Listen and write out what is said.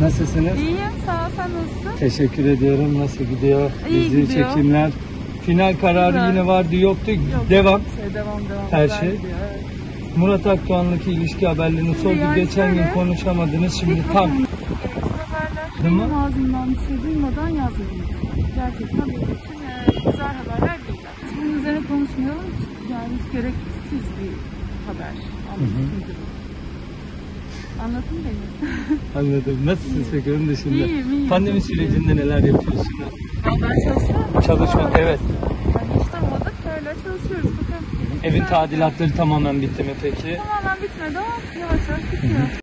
Nasılsınız? İyiyim, sağ ol. Sen nasılsın? Teşekkür ediyorum. Nasıl gidiyor? İyi Dizi gidiyor. çekimler. Final kararı Güzel. yine vardı yoktu. Yok. Devam. Şey, devam, devam. Her Güzel şey. gidiyor, evet. Murat Akdoğan'lıki ilişki haberlerini sorduk. yani Geçen gün konuşamadınız. Şimdi tam. Gereksiz haberler. Değil mi? Benim ağzımdan bir şey duymadan yazmadım. Gerçekten benim için e, güzel haberler değil. Bunun üzerine konuşmayalım. Yani hiç gereksiz bir haber. Anladın Anladın beni. anladım. Nasılsınız peki onun dışında? İyiyim, iyiyim. Pandemi sürecinde neler yapıyorsunuz? Ben çalışıyorum. Çalışma, evet. Yani hiç durmadık. Böyle çalışıyoruz. Bakalım. Evin tadilatları tamamen bitti mi peki? Tamamen bitmedi ama yavaş yavaş bitiyor.